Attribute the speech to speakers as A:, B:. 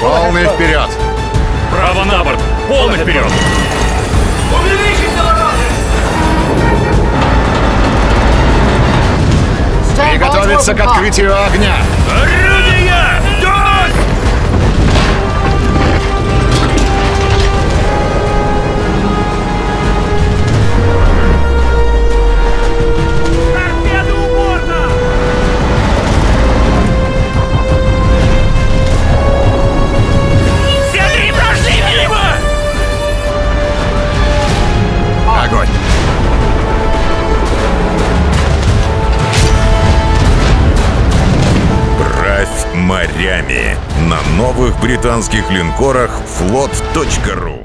A: Полный вперед!
B: Право на борт! Полный вперед!
A: Приготовиться к открытию огня!
B: Орудие!
C: Морями. На новых британских линкорах флот.ру